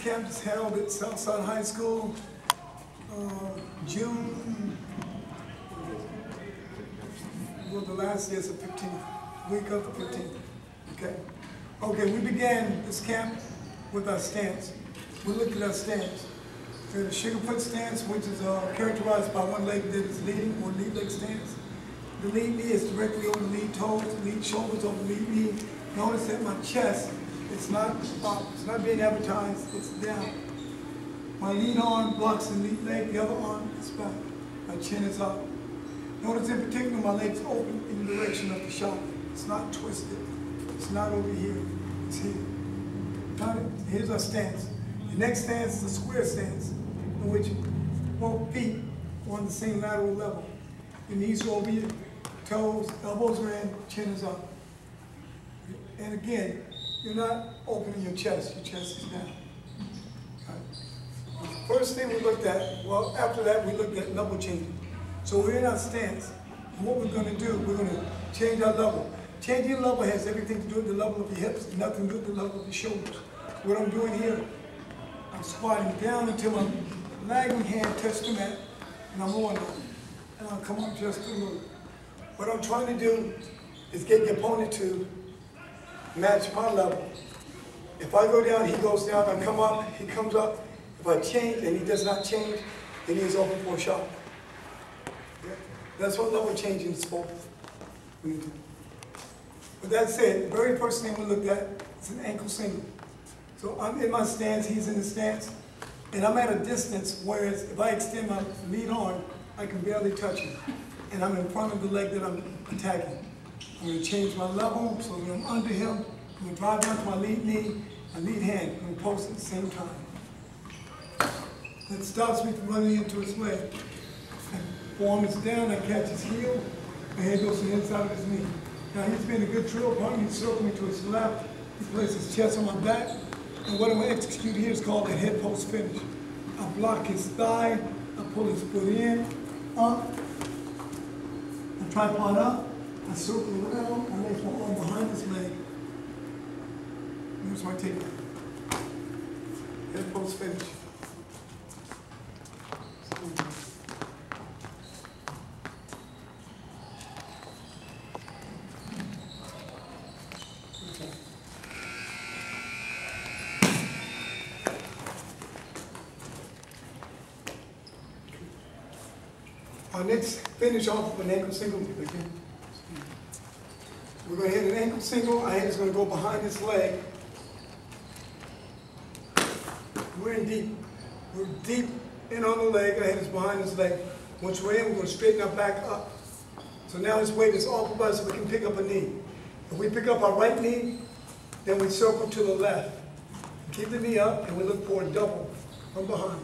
camp is held at Southside High School, uh, June, well, the last day is the fifteenth, week of the fifteenth, okay? Okay, we began this camp with our stance. We looked at our stance. We had a sugarfoot stance, which is uh, characterized by one leg that is leading, or lead leg stance. The lead knee is directly over the lead toes, lead shoulders over the lead knee. Notice that my chest, it's not it's not being advertised, it's down. My lead arm blocks the leg, the other arm is back. My chin is up. Notice in particular, my legs open in the direction of the shoulder. It's not twisted. It's not over here. It's here. Got it? Here's our stance. The next stance is a square stance, in which both feet are on the same lateral level. Your knees are over your toes, elbows are in, chin is up. And again, you're not opening your chest. Your chest is down. It? First thing we looked at, well, after that, we looked at level changing. So we're in our stance, and what we're gonna do, we're gonna change our level. Changing level has everything to do with the level of your hips, nothing to do with the level of your shoulders. What I'm doing here, I'm squatting down until my lagging hand touches the mat, and I'm on it. And I'll come up just a little. What I'm trying to do is get the opponent to match my level. If I go down, he goes down, I come up, he comes up. If I change and he does not change, then he is open for a shot. Yeah. That's what level changing is for. We do. With that said, the very first thing we looked at is an ankle single. So I'm in my stance, he's in the stance, and I'm at a distance, whereas if I extend my lead arm, I can barely touch him. And I'm in front of the leg that I'm attacking. I'm gonna change my level, so that I'm under him, I'm gonna drive down to my lead knee, my lead hand, I'm gonna post at the same time. That stops me from running into his leg. Forearm is down, I catch his heel, my head goes to the inside of his knee. Now he's been a good drill partner, he's circling me to his left, he places his chest on my back, and what I'm gonna execute here is called a head post finish. I block his thigh, I pull his foot in, up, I tripod up, I circle around, I lay my arm behind his leg. Here's my tape. Head post finish. Our next finish off with an ankle single again. We're gonna hit an ankle single, our hand is gonna go behind his leg. We're in deep, we're deep in on the leg, our hand is behind his leg. Once we're in, we're gonna straighten our back up. So now his weight is off of us so we can pick up a knee. If we pick up our right knee, then we circle to the left. Keep the knee up and we look for a double from behind.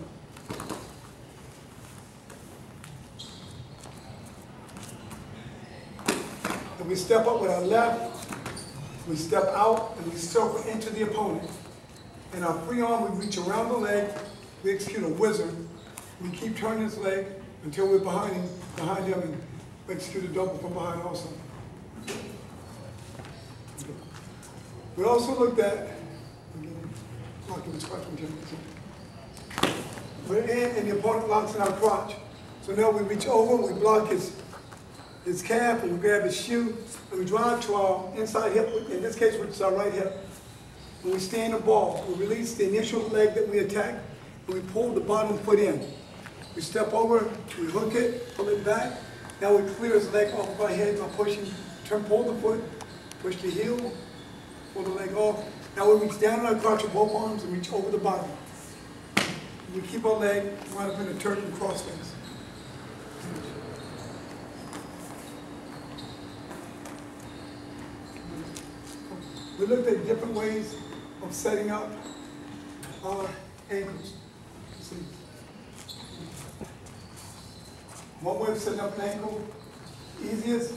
And we step up with our left, we step out and we circle into the opponent. In our free arm, we reach around the leg, we execute a whizzer. We keep turning his leg until we're behind him, behind him, and we execute a double from behind also. We also looked at. We're in and the opponent locks in our crotch. So now we reach over, we block his, his calf, and we grab his shoe, and we drive to our inside hip, in this case, which is our right hip. When we stand the ball, we release the initial leg that we attack, and we pull the bottom foot in. We step over, we hook it, pull it back. Now we clear his leg off of our head by pushing, turn, pull the foot, push the heel, pull the leg off. Now we reach down in our crotch with both arms and reach over the bottom. We keep our leg right up in a turkey crossface. We looked at different ways of setting up our ankles. See? One way of setting up an ankle, easiest,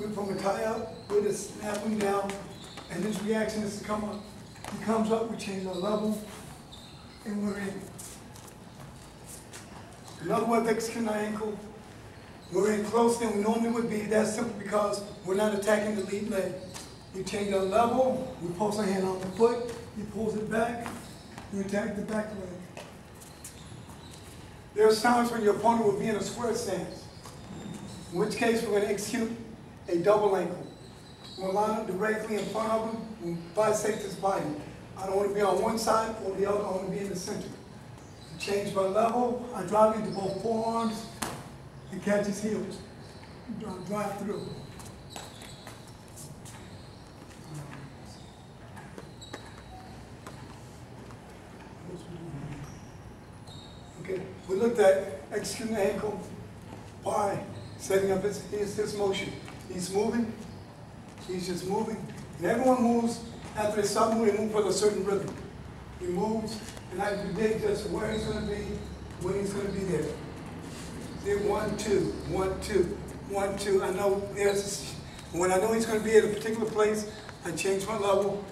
we from a tie up, we just snap him down, and his reaction is to come up. He comes up, we change our level, and we're in. Another way of executing our ankle, we're in closer than we normally would be. That's simply because we're not attacking the lead leg. We change our level, we post our hand on the foot, he pulls it back, You attack the back leg. There's times when your opponent will be in a square stance, in which case we're going to execute a double ankle. We'll line up directly in front of him and bisect his body. I don't want to be on one side or the other, I want to be in the center. To change my level, I drive into both forearms and catch his heels. Drive through. Okay, we looked at executing the ankle by setting up his, his, his motion. He's moving, he's just moving. And everyone moves after they stop moving, move with a certain rhythm. He moves, and I predict just where he's gonna be, when he's gonna be there. See, one, two, one, two, one, two. I know there's, when I know he's gonna be at a particular place, I change my level,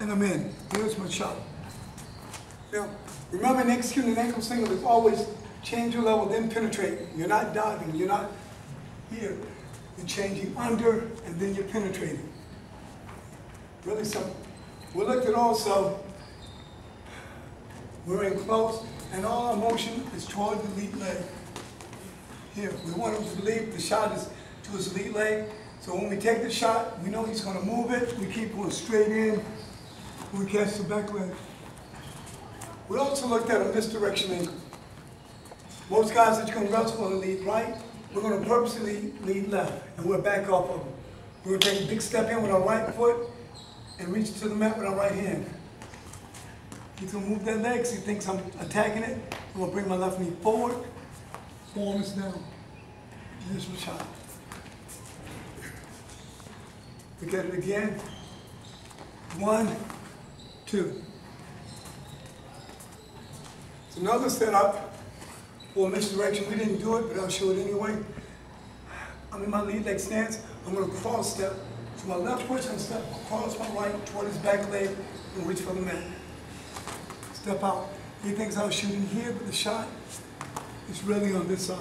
and I'm in. Here's my shot. Now, remember an ankle single, it's always change your level, then penetrate. You're not diving, you're not here. You're changing under, and then you're penetrating. Really simple. We looked at also, we're in close, and all our motion is toward the lead leg. Here, we want him to believe the shot is to his lead leg. So when we take the shot, we know he's gonna move it. We keep going straight in. We catch the back leg. We also looked at a misdirection ankle. Most guys that you can wrestle want to lead right. We're going to purposely lead left, and we'll back off of them. We're going to take a big step in with our right foot and reach to the mat with our right hand. He's going to move that leg, so he thinks I'm attacking it. I'm going to bring my left knee forward, forearm is down. Initial shot. We get it again. One, two. It's another setup for misdirection. We didn't do it, but I'll show it anyway. I'm in my lead leg stance. I'm going to cross step. So my left push and step across my right toward his back leg and reach for the mat. Step out. He thinks I was shooting here, but the shot is really on this side.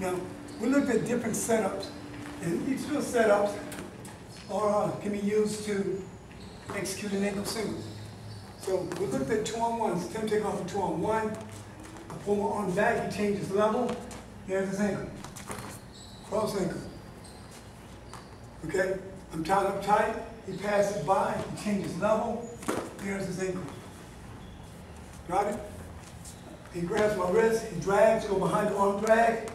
Now, we looked at different setups, and each of those setups are, uh, can be used to execute an ankle single. So we looked at two on ones. Tim take off a two on one. I pull my arm back, he changes level. There's his ankle. Cross ankle. Okay? I'm tied up tight. He passes by, he changes level. There's his ankle. Got it? He grabs my wrist, he drags, go behind the arm drag.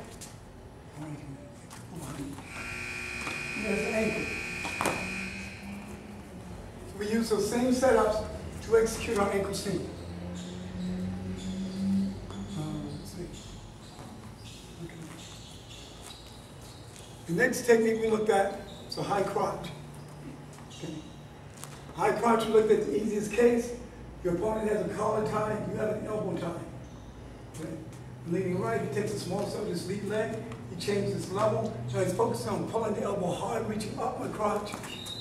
The ankle. We use those same setups to execute our ankle single. Let's see. Okay. The next technique we looked at is a high crotch. Okay. High crotch, we looked at the easiest case. Your opponent has a collar tie, you have an elbow tie. Okay. Leaning right, he takes a small step with his lead leg, he changes his level. So he's focusing on pulling the elbow hard, reaching up my crotch.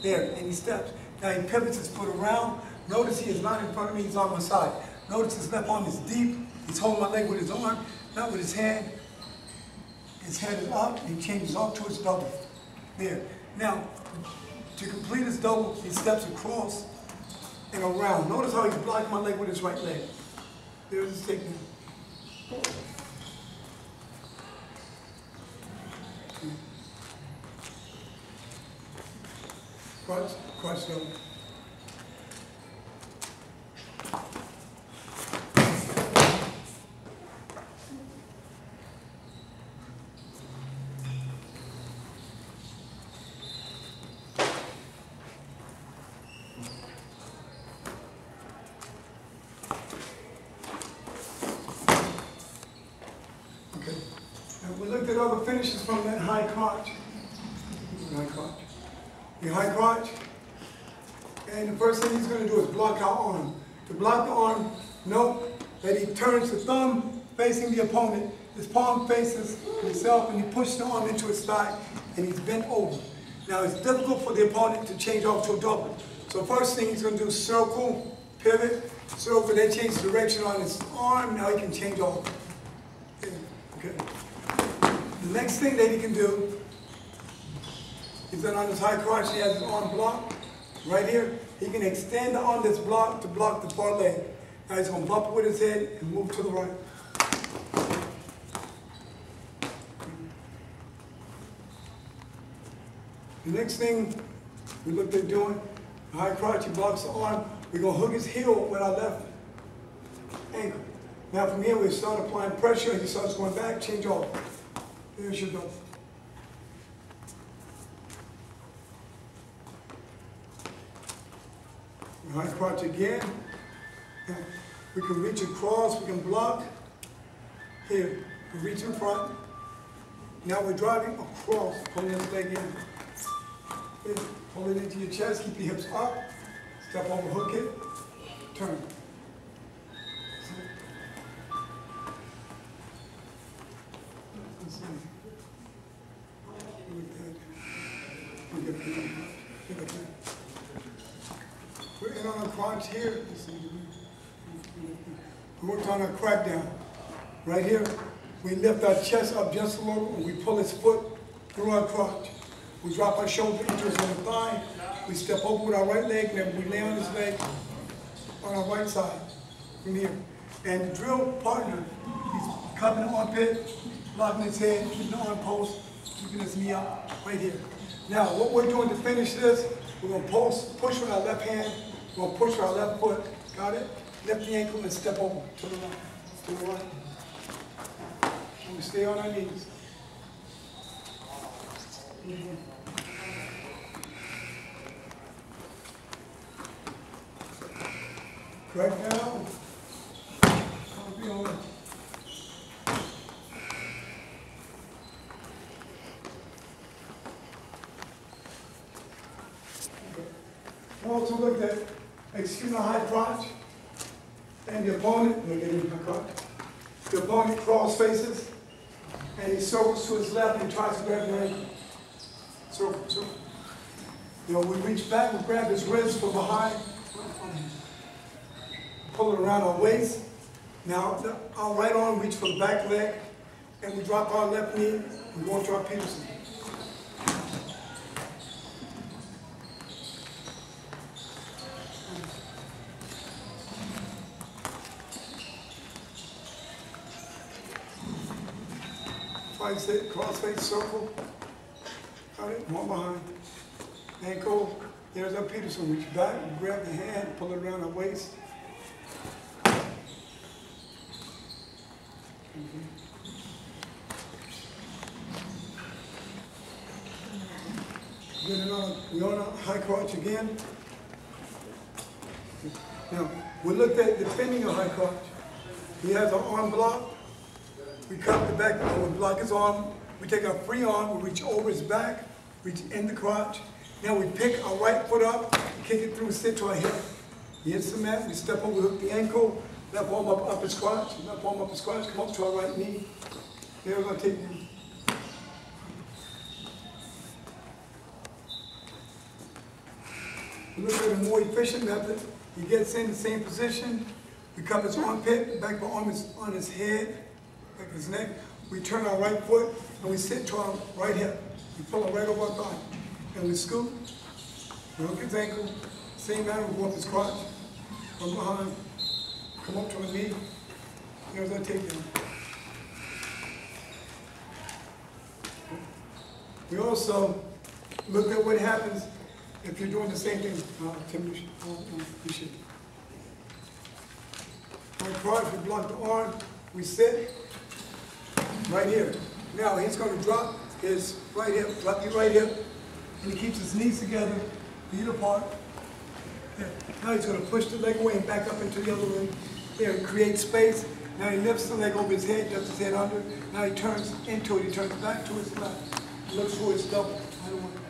There, and he steps. Now he pivots his foot around. Notice he is not in front of me, he's on my side. Notice his left arm is deep. He's holding my leg with his arm, not with his hand. His head is up, he changes up towards double. There. Now, to complete his double, he steps across and around. Notice how he's blocking my leg with his right leg. There's his technique. Crotch, crotch double. Okay. Now, we looked at all the finishes from that high crotch. High crotch. High crotch. And the first thing he's going to do is block our arm. To block the arm, note that he turns the thumb facing the opponent, his palm faces himself, and he pushes the arm into his thigh, and he's bent over. Now, it's difficult for the opponent to change off to a double. So first thing he's going to do circle, pivot, circle, then change direction on his arm. Now he can change off. Okay. The next thing that he can do that on his high crotch, he has his arm blocked. Right here, he can extend on this block to block the far leg. Now he's gonna bump it with his head and move to the right. The next thing we looked at doing, the high crotch, he blocks the arm. We're gonna hook his heel with our left ankle. Now from here, we start applying pressure, he starts going back, change off. There you go. High crotch again. We can reach across, we can block. Here, we reach in front. Now we're driving across, pulling his leg in. Good. Pull it into your chest, keep your hips up. Step over, hook it, turn. Look at that. We're in on a crunch here. Let's. We worked on our crack down. Right here, we lift our chest up just a little and we pull his foot through our crotch. We drop our shoulder into his lower thigh. We step over with our right leg and then we lay on his leg on our right side from here. And the drill partner, he's cupping the armpit, locking his head, keeping the arm post, keeping his knee up right here. Now, what we're doing to finish this, we're gonna pulse, push with our left hand, we're gonna push our left foot, got it? Lift the ankle and step over to the right, to the right. And we stay on our knees. Right now, I'll be on. Also looked at extreme high crotch and the opponent, we're getting high crotch. The opponent cross faces and he circles to his left and tries to grab your ankle. Circle, circle. You know, we reach back, we grab his wrist from behind, pull it around our waist. Now, our right arm reach for the back leg, and we drop our left knee, we go into our Peterson. Five sit, crossface circle. Got it, one behind. Ankle, there's a Peterson, reach back, grab the hand, pull it around our waist. Get it on, we on a high crotch again. Now, we looked at defending a high crotch. He has an arm block. We cut the back, we block his arm. We take our free arm, we reach over his back, reach in the crotch. Now we pick our right foot up, kick it through, sit to our hip. He the mat, we step over, hook the ankle, left arm up, up his crotch, left arm up his crotch, come up to our right knee. There we're gonna take you. We look at a more efficient method. He gets in the same position. We cup his armpit, back of arm is on his head, of his neck. We turn our right foot and we sit to our right hip. We pull it right over our thigh. And we scoop. We hook his ankle. Same manner, we go up his crotch. From behind. Come up to the knee. Here's our takedown. We also look at what happens if you're doing the same thing. Uh, Tim, you should, uh, uh, you should. We block the arm, we sit right here. Now, he's gonna drop his right hip, drop your right hip, and he keeps his knees together, feet apart. There. Now he's gonna push the leg away and back up into the other leg. There, create space. Now he lifts the leg over his head, lifts his head under. Now he turns into it, he turns back to his left. Looks for his double. I don't want.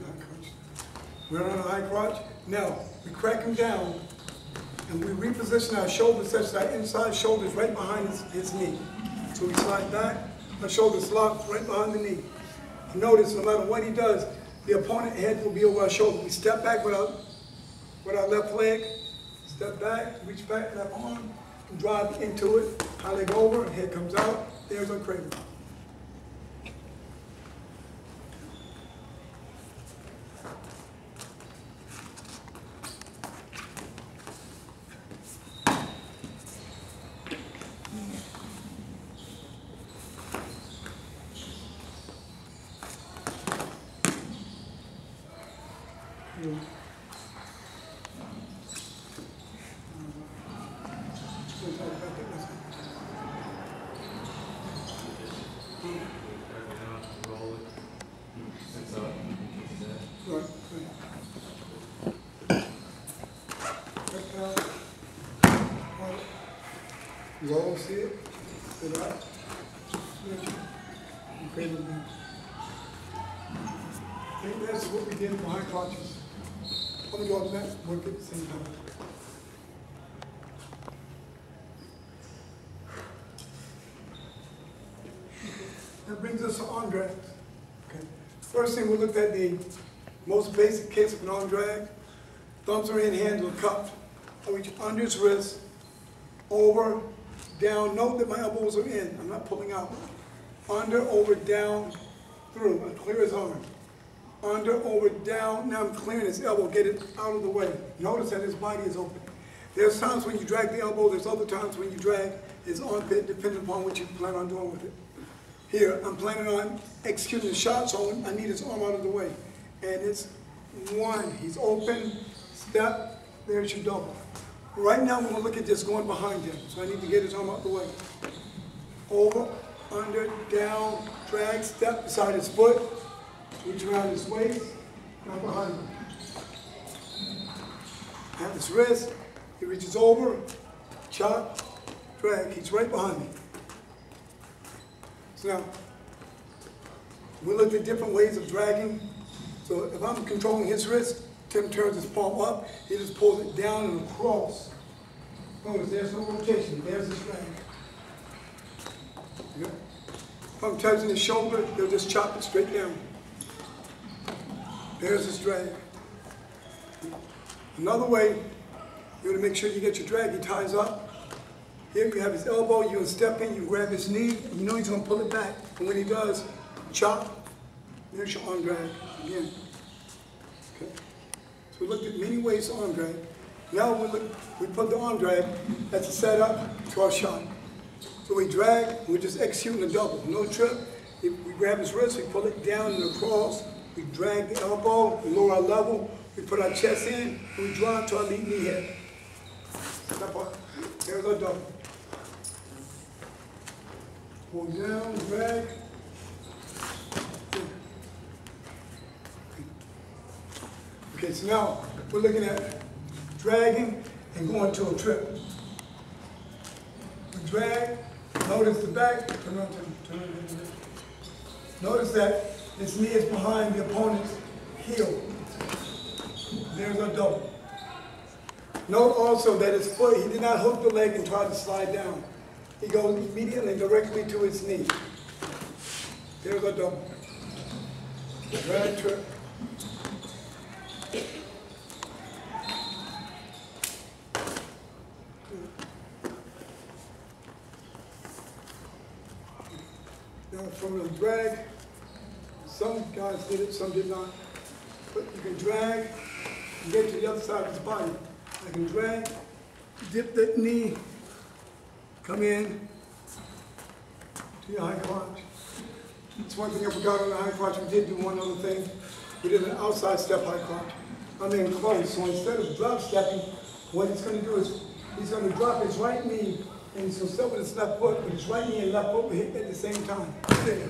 A high crotch. We're on a high crotch. Now, we crack him down, and we reposition our shoulders such that our inside shoulder is right behind his, his knee. So we slide back, our shoulders locked right behind the knee. Notice, no matter what he does, the opponent head will be over our shoulder. We step back with our, with our left leg, step back, reach back, left arm, and drive into it. High leg over, head comes out. There's our cradle. Right, right. Right now, right. You all see it? Sit up. Stretch it. And cradle down. I think that's what we did for high crotches. Let me go up that, work at the same time. That brings us to arm drags. Okay. First thing, we looked at the most basic case of an arm drag. Thumbs are in, hands are cupped. I reach under his wrist, over, down. Note that my elbows are in. I'm not pulling out. Under, over, down, through. I clear his arm. Under, over, down. Now I'm clearing his elbow. Get it out of the way. Notice that his body is open. There's times when you drag the elbow. There's other times when you drag his armpit, depending upon what you plan on doing with it. Here, I'm planning on executing the shot, so I need his arm out of the way. And it's one, he's open, step, there's your double. Right now, we're gonna look at just going behind him, so I need to get his arm out of the way. Over, under, down, drag, step beside his foot, reach around his waist, now behind him. Have his wrist, he reaches over, chop, drag, he's right behind me. Now, we looked at different ways of dragging. So if I'm controlling his wrist, Tim turns his palm up, he just pulls it down and across. Notice there's no rotation, there's his drag. If I'm touching his shoulder, he'll just chop it straight down. There's his drag. Another way, you want to make sure you get your drag, he ties up. Here you have his elbow, you step in, you grab his knee, you know he's gonna pull it back. And when he does, chop, there's your arm drag again. Okay. So we looked at many ways to arm drag. Now we look, we put the arm drag as a setup to our shot. So we drag, we're just executing a double, no trip. We grab his wrist, we pull it down and across, we drag the elbow, we lower our level, we put our chest in, we drive to our lead knee head. That. There's our double. Okay, so now we're looking at dragging and going to a trip. We drag, notice the back, turn turn. Notice that his knee is behind the opponent's heel. There's a double. Note also that his foot, he did not hook the leg and try to slide down. He goes immediately directly to his knee. There's a double. Drag trip. Now from the drag, some guys did it, some did not. But you can drag and get to the other side of his body. I can drag, dip that knee, come in to your high crotch. That's one thing I forgot on the high crotch. We did do one other thing. We did an outside step high crotch. I mean close. So instead of drop stepping, what he's going to do is he's going to drop his right knee and he's going to step with his left foot, but his right knee and left foot will hit at the same time. There.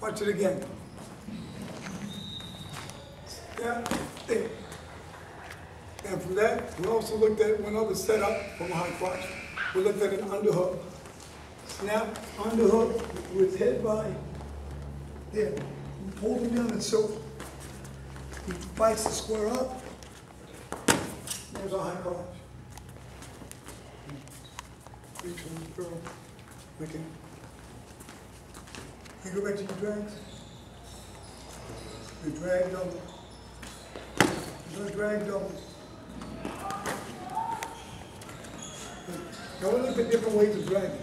Watch it again. Step, there. And from that, we also looked at one other setup from a high crotch. We looked at an underhook. Snap, underhook with head by there. Hold him down and so He fights to square up. There's our high crotch. Reach from the girl. Okay. You go back to your drags. You drag double. You're drag double. Now we look at different ways of dragging.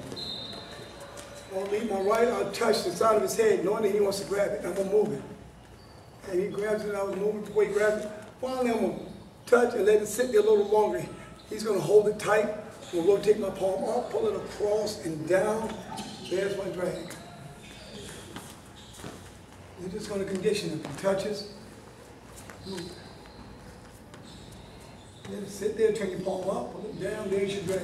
On me, my right, I'll touch the side of his head, knowing that he wants to grab it. I'm gonna move it. And he grabs it, I was moving way he grabs it. Finally, I'm gonna touch and let it sit there a little longer. He's gonna hold it tight. I'm gonna rotate my palm up, pull it across and down. There's my drag. You're just gonna condition him. He touches, move. Let it sit there, turn your palm up, pull it down, there's your drag.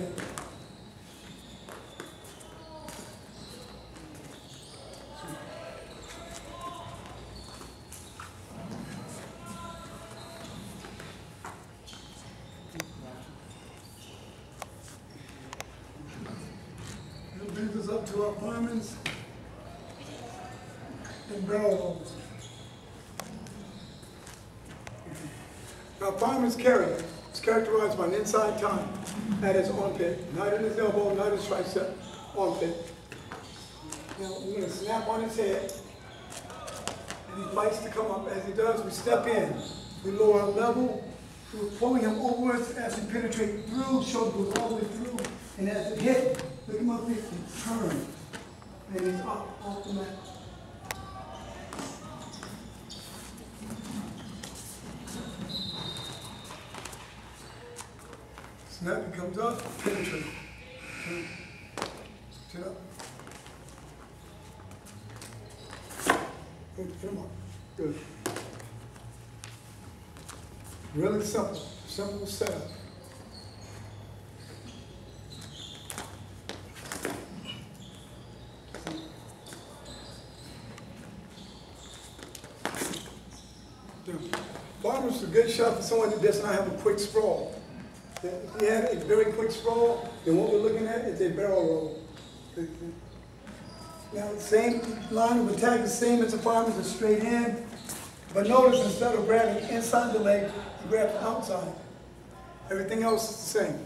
That brings us up to our firemen's and barrel rolls. Now, fireman's carry is characterized by an inside time. At his armpit, not in his elbow, not his tricep, armpit. Now, we're gonna snap on his head, and he fights to come up. As he does, we step in, we lower our level, we're pulling him us as we penetrate through, shoulder goes all the way through, and as it hit, look him up here, he turns, and he's up off the mat. Snap, it comes up, penetrate. Chin up. Good, come on, good. Really simple, simple setup. Fireman's a good shot for someone that does not have a quick sprawl. If you have a very quick sprawl, then what we're looking at is a barrel roll. Now, the same line of attack, the same as the fireman's, a straight in. But notice instead of grabbing inside the leg, you grab the outside. Everything else is the same.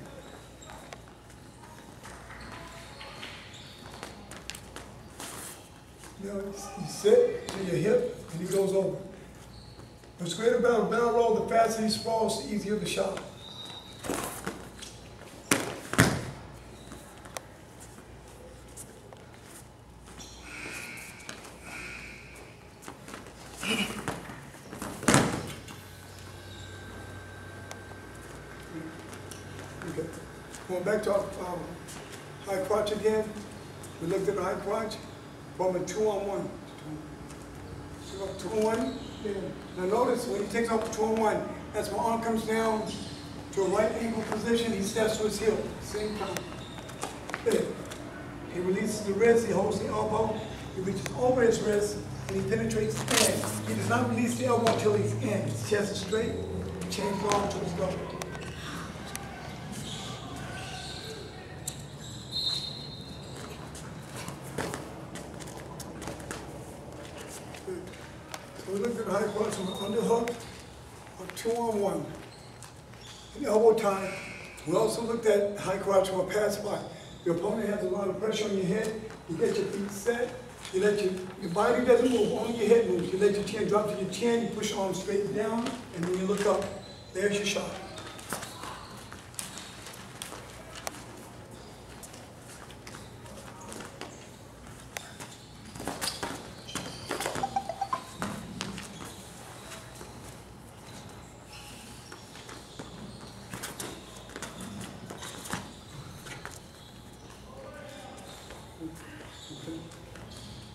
Now, you sit to your hip, and he goes over. What's great about a barrel roll, the faster he sprawls, the easier the shot. Okay. Going back to our um, high crotch again, we looked at the high crotch, from a two on one. Two on- Two on one, yeah. Now notice, when he takes off the two on one, as my arm comes down to a right angle position, he steps to his heel, same time. He releases the wrist, he holds the elbow, he reaches over his wrist, and he penetrates in. He does not release the elbow until he's in. His chest is straight, chain arm to his double. So we looked at high crotch from an underhook, or two on one, an elbow tie. We also looked at high crotch from a pass by. Your opponent has a lot of pressure on your head. You get your feet set. You let your, your body doesn't move, only your head moves. You let your chin drop to your chin, you push your arm straight down, and then you look up. There's your shot.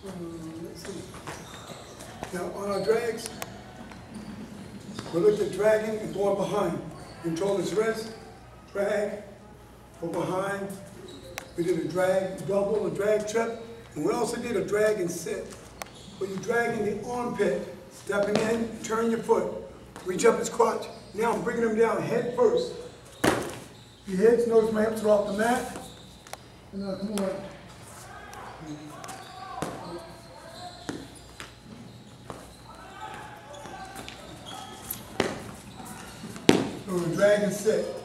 Um, let's see. Now, on our drags, we looked at dragging and behind. Control his wrist, drag, go behind. We did a drag double, a drag trip, and we also did a drag and sit. Where you drag in the armpit, stepping in, turn your foot, reach up his crotch. Now I'm bringing him down head first. Your hips, notice my hips are off the mat. And now come on. So we